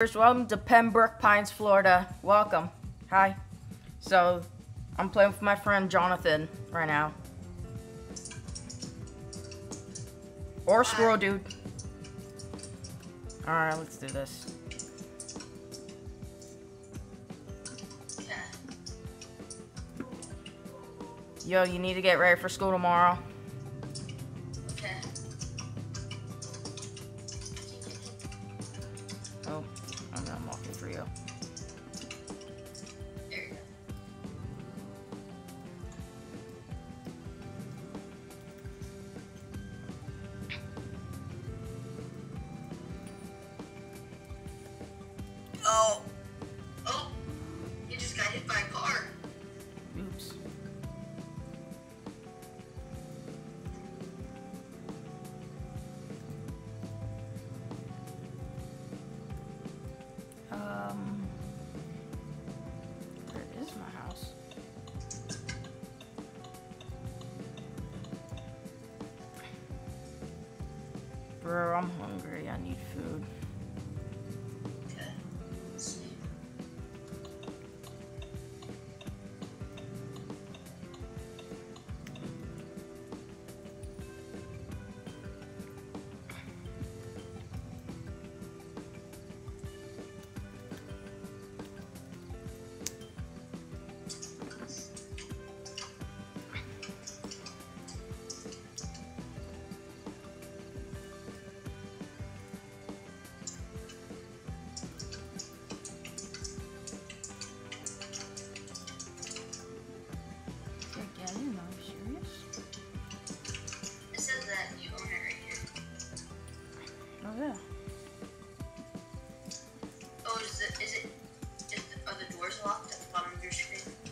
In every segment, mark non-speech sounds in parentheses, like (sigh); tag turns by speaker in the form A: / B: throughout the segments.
A: First, welcome to Pembroke Pines, Florida. Welcome. Hi. So, I'm playing with my friend Jonathan right now. Or Squirrel Dude. Alright, let's do this. Yo, you need to get ready for school tomorrow.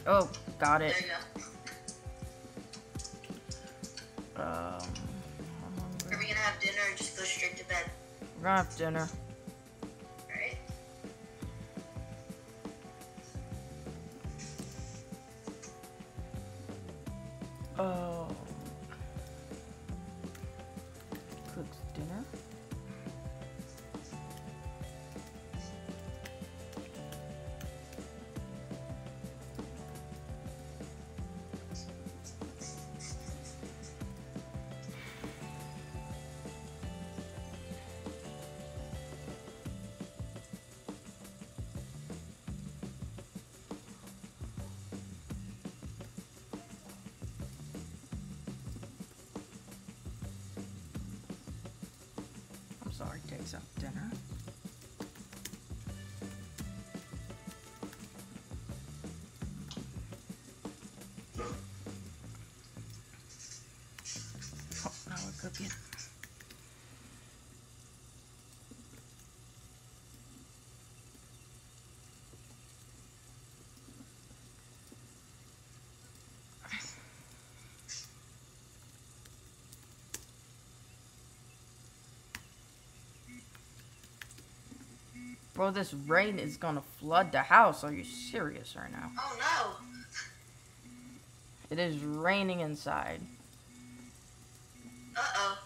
A: Oh,
B: got it. There you go.
A: Um,
B: Are we gonna have dinner or just go straight to bed?
A: We're gonna have dinner. Takes up dinner. Bro, this rain is gonna flood the house. Are you serious right now?
B: Oh no!
A: It is raining inside.
B: Uh oh.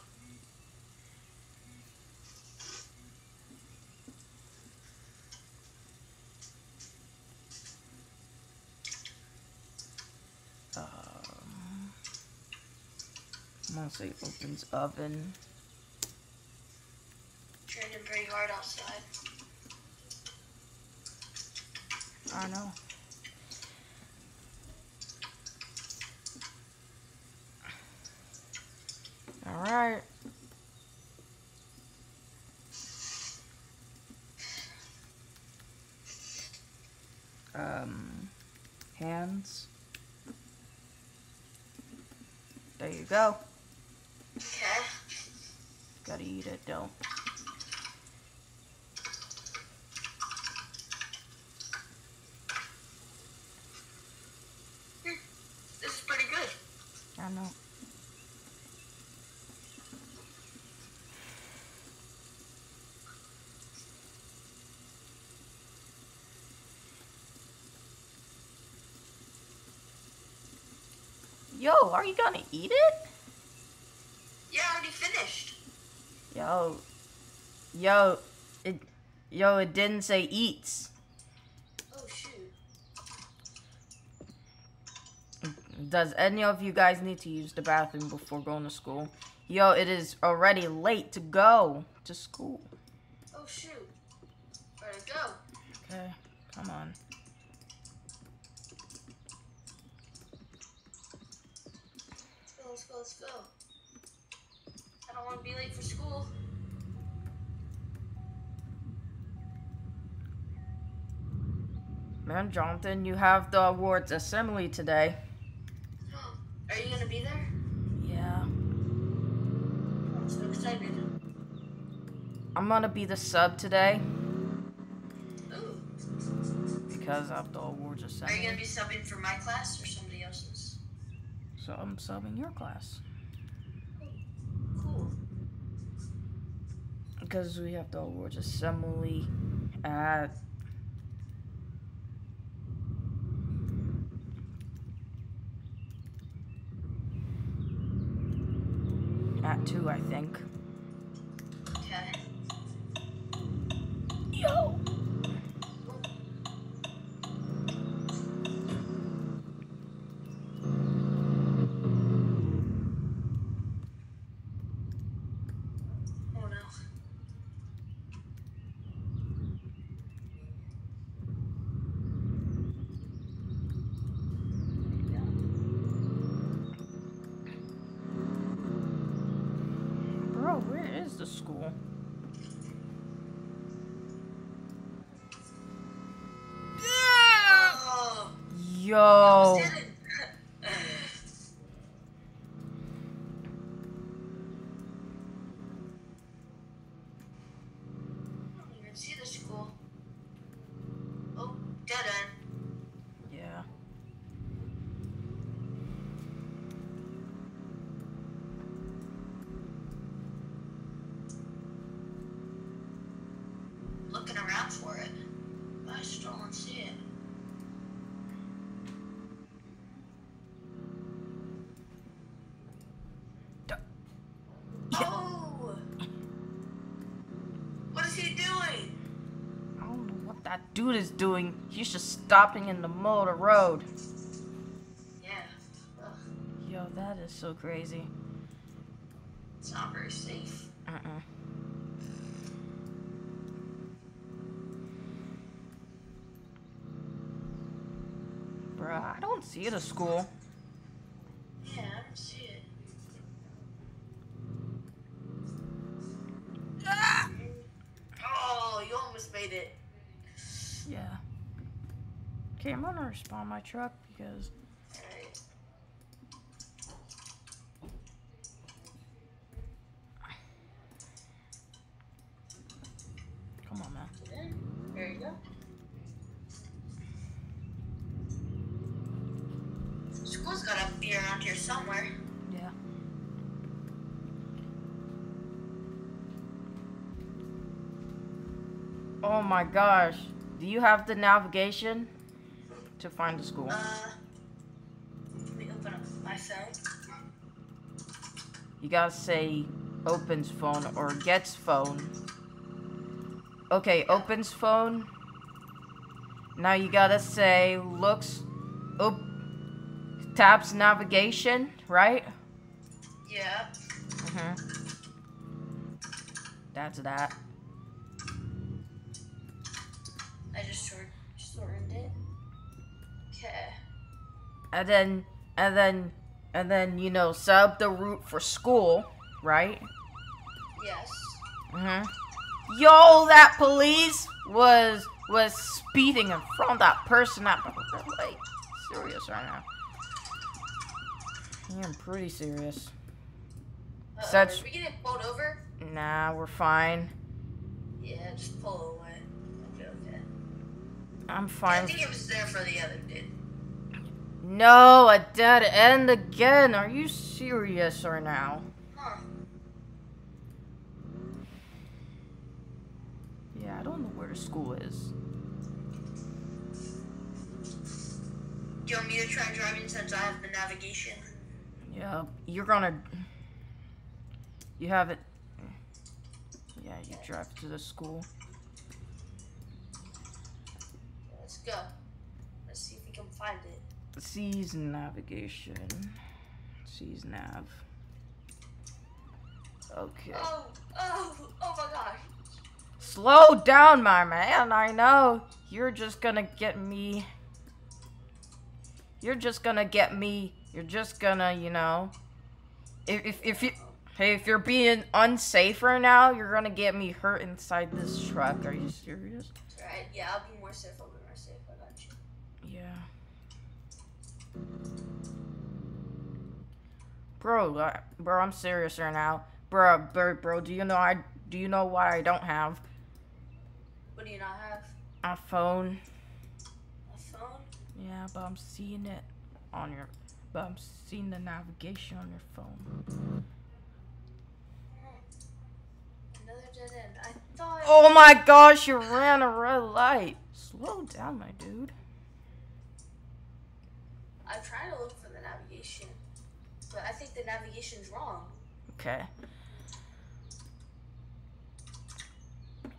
A: Um, I'm gonna say opens oven.
B: It's raining pretty hard outside.
A: I know. All right. Um, hands. There you go.
B: Okay.
A: Gotta eat it, don't.
B: This is pretty good.
A: I know. Yo, are you gonna eat it?
B: Yeah, I already finished.
A: Yo, yo, it, Yo, it didn't say eats.
B: Oh shoot.
A: Does any of you guys need to use the bathroom before going to school? Yo, it is already late to go to school.
B: Oh shoot. Where'd it go?
A: Okay, come on.
B: Let's go, let's go, let's go. I don't want to be late for school.
A: Man, Jonathan, you have the awards assembly today.
B: Are you gonna be there?
A: Yeah.
B: I'm so excited.
A: I'm gonna be the sub today
B: Ooh.
A: because of the awards assembly.
B: Are you gonna be subbing for my class or else's?
A: So I'm subbing your class
B: Cool.
A: because we have the awards assembly at at two, I think.
B: Okay.
A: Yo.
B: Oh no.
A: Bro, where is the school?
B: Oh.
A: Yo.
B: almost did it. I don't even see the school. Oh, dead end.
A: Yeah.
B: Looking around for it. But I still don't see it. Oh! What is he doing?
A: I don't know what that dude is doing. He's just stopping in the middle of the road.
B: Yeah. Ugh,
A: Yo, that is so crazy.
B: it's not very safe.
A: Uh-uh. Bruh, I don't see the school.
B: Yeah, I don't see it. Oh, you almost made it.
A: Yeah. Okay, I'm gonna respawn my truck because come on, man.
B: There you go. School's gotta be around here somewhere.
A: Yeah. Oh my gosh. Do you have the navigation to find the school?
B: Uh, let me open up my phone.
A: You gotta say opens phone or gets phone. Okay, opens phone. Now you gotta say looks op taps navigation, right?
B: Yeah.
A: Mm-hmm. That's that.
B: I just sort sorted it. Okay.
A: And then and then and then you know sub the route for school, right?
B: Yes.
A: Mm-hmm. Yo, that police was was speeding in front of that person at the. Serious right now. Yeah, I'm pretty serious.
B: Uh,
A: Such-
B: Are we getting pulled over?
A: Nah, we're fine.
B: Yeah, just pull away. Okay, okay.
A: I'm fine.
B: I think it was there for the other dude.
A: No, a dead end again. Are you serious or now?
B: Huh.
A: Yeah, I don't know where the school is.
B: Do you want me to try driving since I have the navigation?
A: Yeah, you're gonna. You have it. Yeah, you drive to the school.
B: Let's go. Let's see if we can find it.
A: C's navigation. C's nav. Okay.
B: Oh, oh, oh my gosh.
A: Slow down, my man. I know. You're just gonna get me. You're just gonna get me. You're just gonna, you know. If, if, if you. Hey, if you're being unsafe right now, you're gonna get me hurt inside this truck. Are you serious?
B: Alright, yeah, I'll be more safe. I'll be more safe. I got you.
A: Yeah. Bro, bro, I'm serious right now. Bro, bro, bro, do you know I do you know what I don't have?
B: What do you not have?
A: A phone.
B: A phone?
A: Yeah, but I'm seeing it on your but I'm seeing the navigation on your phone. Hmm.
B: Another dead end. I thought.
A: Oh my gosh, you ran a red light. Slow down, my dude.
B: I'm trying to look for the navigation, but I think the navigation's wrong.
A: Okay.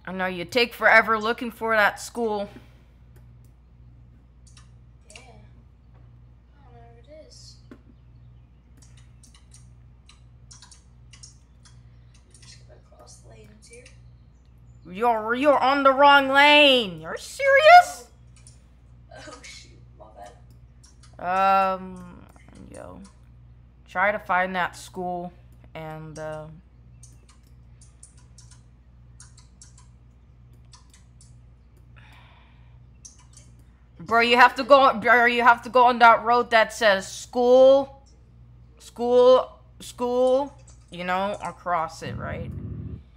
A: I know you take forever looking for that school.
B: Yeah. I don't know where it is. Just gonna cross the lanes here.
A: You're you're on the wrong lane. You're serious?
B: Oh shoot, my bad.
A: Um, yo, try to find that school and uh, bro, you have to go. Bro, you have to go on that road that says school, school, school. You know, across it, right?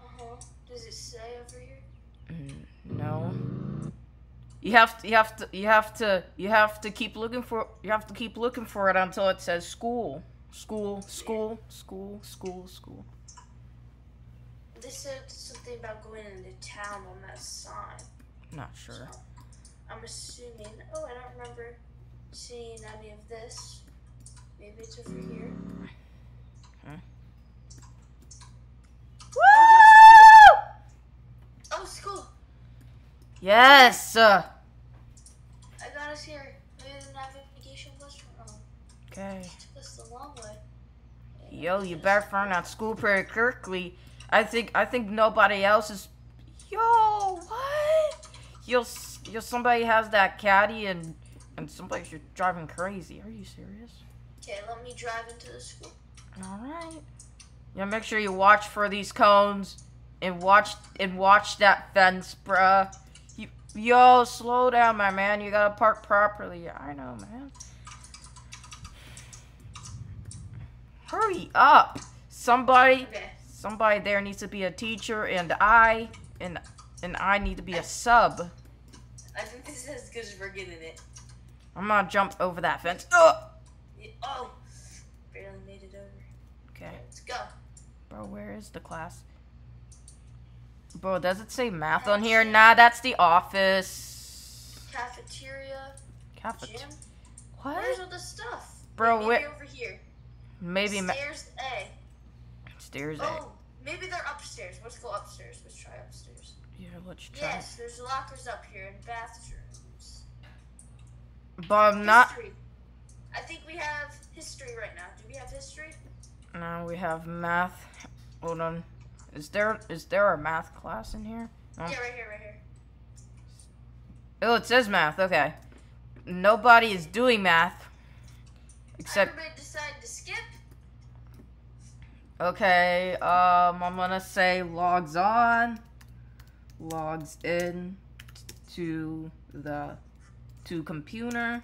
B: Uh huh. Does it say over here?
A: Mm, No. You have to, you have to you have to you have to keep looking for you have to keep looking for it until it says school. School, school, school, school, school.
B: They said something about going into town on that sign.
A: Not sure.
B: I'm assuming. Oh, I don't remember seeing any of this. Maybe it's over here.
A: Woo!
B: Oh, school!
A: Yes. Uh,
B: us here. Maybe the navigation was wrong.
A: okay.
B: Took us the long way.
A: Yo, you better find that school pretty quickly. I think I think nobody else is. Yo, what? Yo, s- yo, somebody has that caddy and and somebody's just driving crazy. Are you serious?
B: Okay, let me drive into the school.
A: All right. Yeah, make sure you watch for these cones and watch and watch that fence, bruh. Yo, slow down, my man. You gotta park properly. I know, man. Hurry up. Somebody,
B: Okay.
A: somebody there needs to be a teacher, and I, and and I need to be a sub.
B: I think this is as good as we're getting it.
A: I'm gonna jump over that fence. Ugh.
B: Yeah, Oh! Barely made it over.
A: Okay,
B: Let's go.
A: bro, where is the class? Bro, does it say math on here? Nah, that's the office.
B: Cafeteria.
A: Cafe-
B: Gym.
A: What?
B: Where's all the stuff?
A: Bro,
B: maybe
A: where-
B: over here.
A: Maybe ma-
B: Stairs A.
A: stairs. A.
B: Oh, maybe they're upstairs. Let's go upstairs. Let's try upstairs.
A: Yeah, let's try.
B: Yes, there's lockers up here and bathrooms.
A: But I'm not.
B: History. I think we have history right now. Do we have history?
A: No, we have math. Hold on. Is there is there a math class in here? Oh.
B: Yeah, right here, right here.
A: Oh, it says math. Okay. Nobody is doing math. Except
B: Everybody decided to skip.
A: okay. Um, I'm gonna say logs on, logs in to the to computer.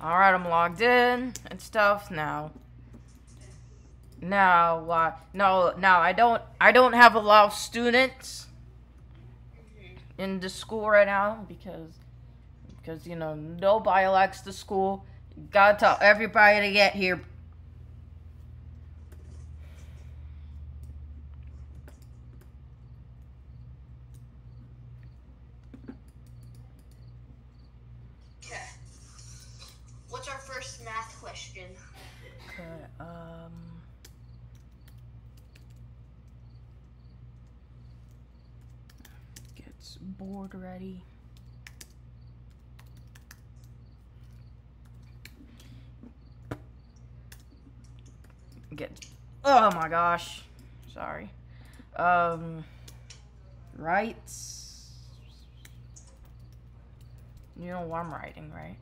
A: All right, I'm logged in and stuff now. Now, uh, no, now I don't, I don't have a lot of students in the school right now because, because you know nobody likes the school. Gotta tell everybody to get here.
B: Okay. What's our first math question?
A: Okay, um. Get It's ready. Get. Oh my gosh. Sorry. Um. Rights. You know what I'm writing, right?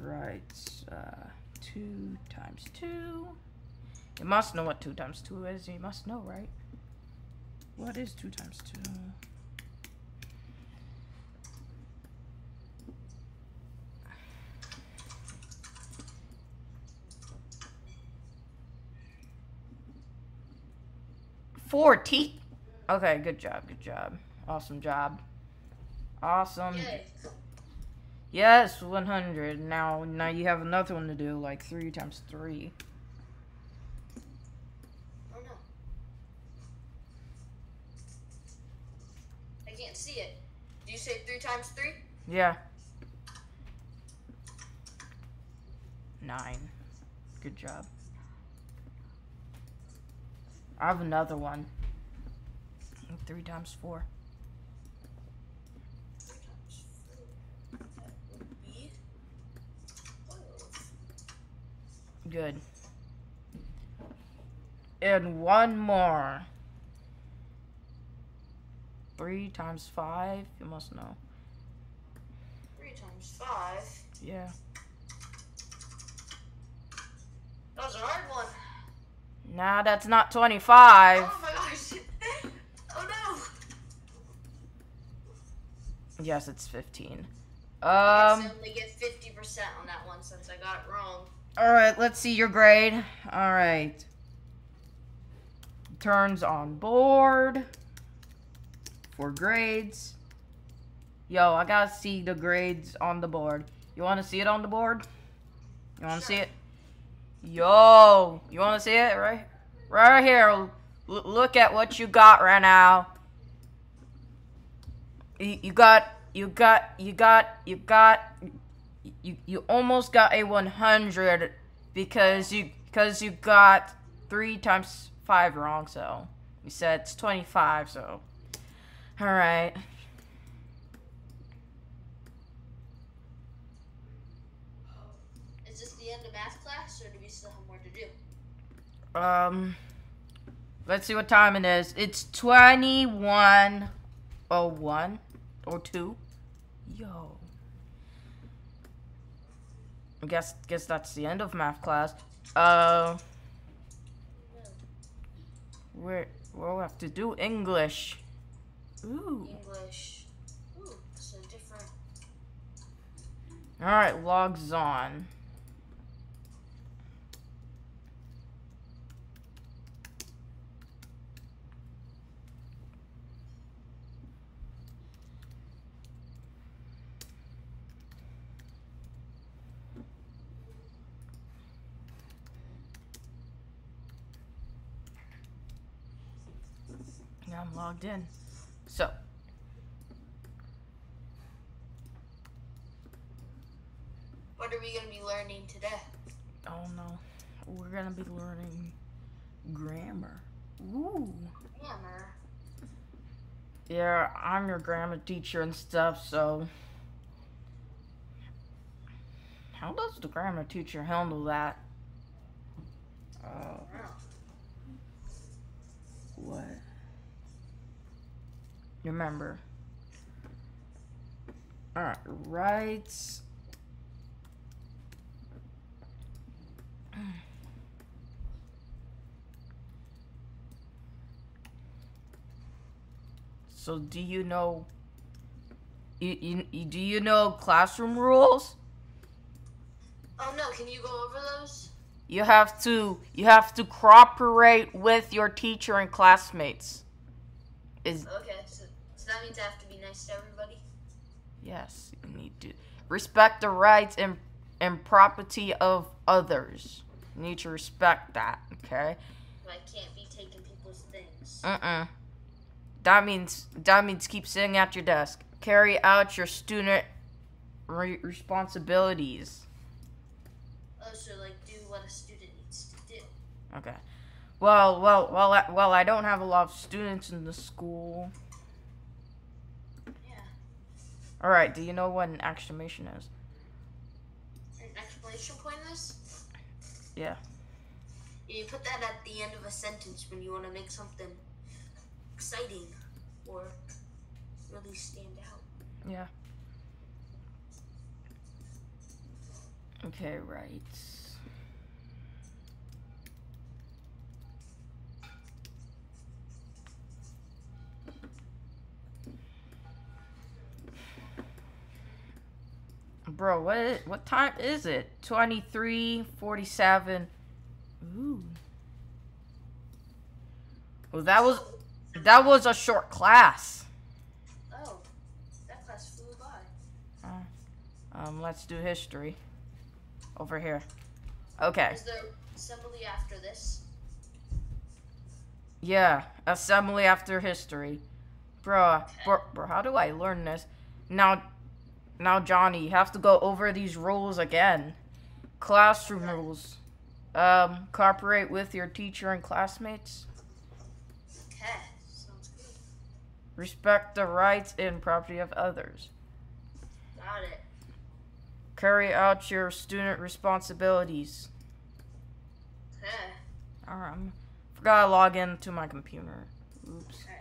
A: Rights. Uh, two times two. You must know what two times two is. You must know, right? What is two times two? Four teeth. Okay, good job, good job. Awesome job. Awesome.
B: Yay.
A: Yes, 100. Now, now you have another one to do, like 3 times 3.
B: Oh no. I can't see it. Do you say three times three?
A: Yeah. 9. Good job. I have another one. 3 times 4.
B: Three times four. That would be twelve.
A: Good. And one more. 3 times 5. You must know.
B: Three times five.
A: Yeah.
B: That was hard.
A: Nah, that's not 25.
B: Oh my gosh. oh no.
A: Yes, it's 15. Um.
B: I only get 50% on that one since I got it wrong.
A: alright, let's see your grade. Alright. Turns on board. For grades. Yo, I gotta see the grades on the board. You wanna see it on the board? You wanna see it? Yo, you wanna see it? Right? Right here. L- look at what you got right now. You, you got, you got, you got, you got, you, you almost got a 100 because you, because you got 3 times 5 wrong, so. You said it's 25, so. Alright.
B: Is this the end of math class or we still have more to do?
A: Um, let's see what time it is. It's 2101 or 2. Yo. I guess guess that's the end of math class. Uh, we we'll have to do English. Ooh.
B: English. Ooh, so different.
A: All right, logs on. Now I'm logged in. So,
B: What are we going to be learning today?
A: Oh no, we're gonna be learning grammar. Ooh.
B: Grammar.
A: Yeah, I'm your grammar teacher and stuff, so. How does the grammar teacher handle that? Uh, what? Remember. Alright, rights. So do you know you, you, do you know classroom rules?
B: Oh no, can you go over those?
A: You have to you have to cooperate with your teacher and classmates. Is
B: Okay, so that means I have to be nice to everybody?
A: yes, you need to respect the rights and and property of others. You need to respect that, okay?
B: I can't be taking people's things.
A: Uh-uh. That means that means keep sitting at your desk. Carry out your student re- responsibilities.
B: Oh, so like do what a student needs to do.
A: Okay. Well, well, well, I, well. I don't have a lot of students in the school. All right. Do you know what an exclamation is?
B: An exclamation point is?
A: Yeah.
B: You put that at the end of a sentence when you want to make something exciting or really stand out.
A: Yeah. Okay, right. Bro, what what time is it? 23:47. Ooh. Well, that was that was a short class.
B: Oh, that class flew by.
A: Um, let's do history. Over here. Okay.
B: Is there assembly after this?
A: Yeah, assembly after history. Bro, bro, bro, how do I learn this? Now, now, Johnny, you have to go over these rules again. Classroom rules. Um, cooperate with your teacher and classmates.
B: Okay, sounds good.
A: Respect the rights and property of others.
B: Got it.
A: Carry out your student responsibilities.
B: Okay.
A: Um, forgot to log into my computer. Oops.
B: Okay.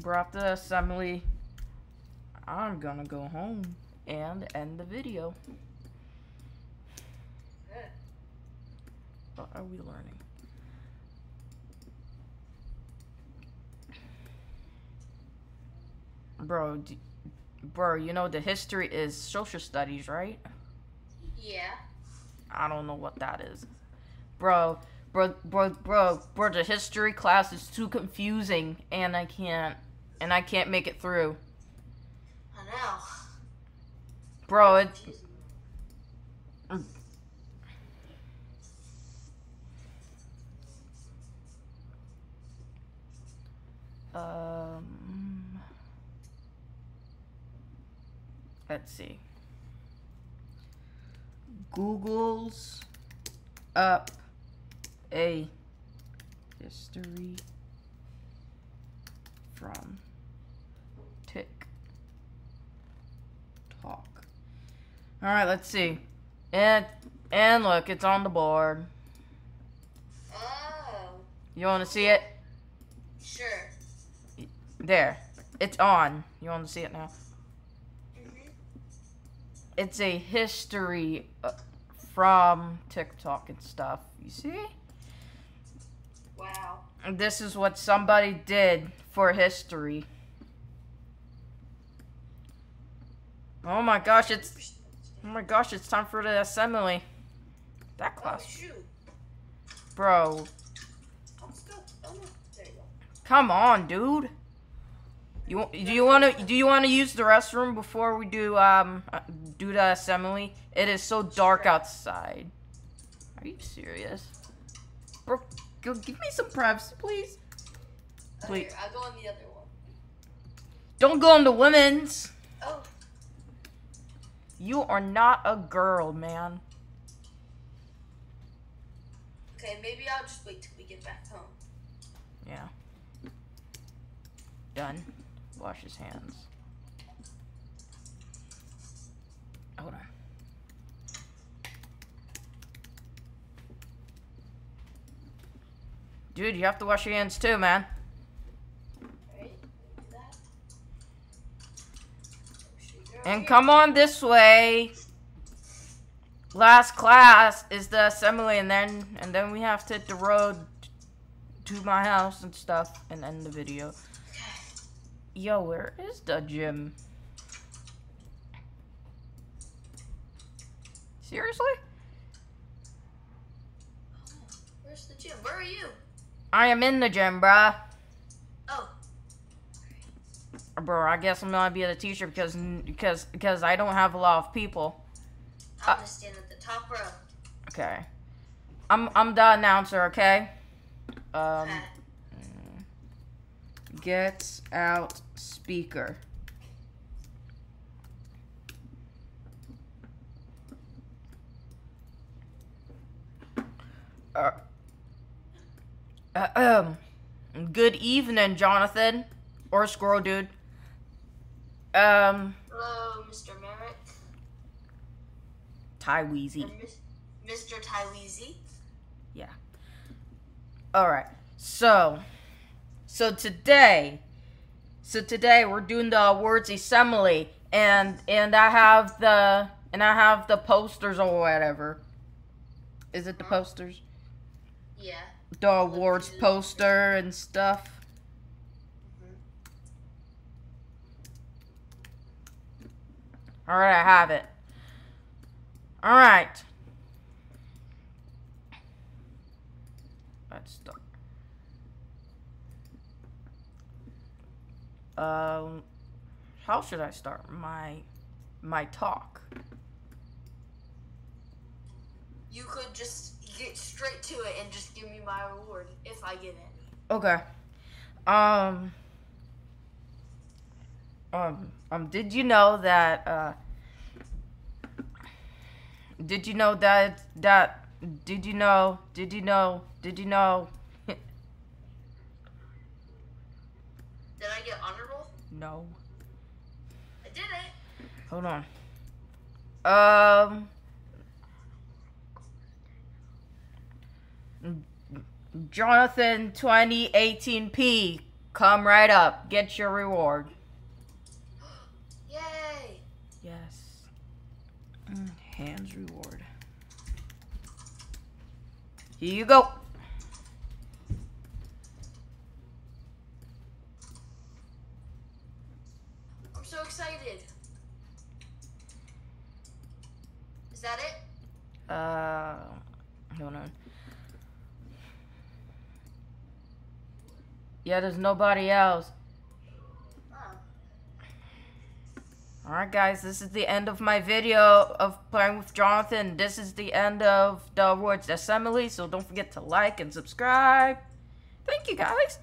A: Brought the assembly. I'm gonna go home and end the video. What are we learning? Bro, d- bro, you know the history is social studies, right?
B: Yeah.
A: I don't know what that is. Bro, bro, bro, bro, bro, the history class is too confusing and I can't and I can't make it through.
B: I know.
A: Bro, it Um, let's see. Google's up a history from Tick Talk. All right, let's see. And and look, it's on the board.
B: Oh,
A: You want to see it?
B: sure.
A: There. It's on. You want to see it now?
B: hmm
A: It's a history uh, from TikTok and stuff. You see?
B: Wow.
A: This is what somebody did for history. Oh my gosh, it's oh my gosh, it's time for the assembly. That
B: Oh,
A: class,
B: shoot.
A: bro.
B: Let's go. Oh, you go.
A: Come on, dude. You do you want to do you want to use the restroom before we do um uh, do the assembly? It is so dark outside. Are you serious, bro? Go give me some preps, please. Wait.
B: here, I'll go on the other one.
A: Don't go into women's.
B: Oh,
A: You are not a girl, man.
B: okay. Maybe I'll just wait till we get back home.
A: Yeah. Done. Wash his hands. Hold on. Dude, you have to wash your hands too, man. And come on this way. Last class is the assembly, and then and then we have to hit the road to my house and stuff, and end the video. Yo, where is the gym? Seriously?
B: Where's the gym? Where are you?
A: I am in the gym, bruh.
B: Oh,
A: Bro, I guess I'm gonna be the teacher because because because I don't have a lot of people.
B: I'm
A: Uh,
B: gonna stand at the top row.
A: Okay. I'm I'm the announcer, okay? Um
B: Okay.
A: get out speaker. Uh, uh, um, Good evening, Jonathan. Or Squirrel Dude. Um,
B: Hello, Mr. Merrick.
A: Ty Weezy.
B: Mr. Ty Weezy. Yeah.
A: Alright. So so today so today we're doing the awards assembly and and I have the and I have the posters or whatever. Is it the
B: Huh?
A: posters?
B: Yeah.
A: The awards poster and stuff. Alright, I have it. Alright. Let's start. Um, how should I start my my talk?
B: You could just get straight to it and just give me my reward if I get any.
A: Okay. Um. Um. Um. Did you know that? Uh. Did you know that that? Did you know? Did you know? Did you know? (laughs)
B: Did I get honor roll?
A: no.
B: I did it.
A: Hold on. Um. Jonathan 2018P, come right up. Get your reward. (gasps)
B: Yay!
A: Yes. Mm, Hands reward. Here you go.
B: I'm so excited. Is that it?
A: Uh, hold on. Yeah, there's nobody else. Alright guys, this is the end of my video of playing with Jonathan. This is the end of the awards assembly, so don't forget to like and subscribe. Thank you guys.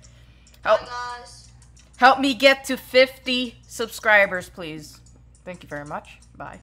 A: Help,
B: Bye, guys.
A: help me get to 50 subscribers, please. Thank you very much.